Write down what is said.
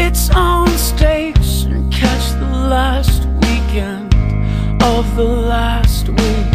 its own stakes and catch the last weekend of the last week.